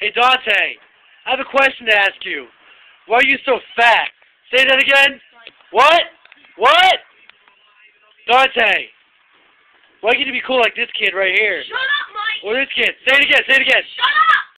Hey, Dante, I have a question to ask you. Why are you so fat? Say that again. What? What? Dante, why can't you be cool like this kid right here? Shut up, Mike! Or this kid. Say it again. Say it again. Shut up!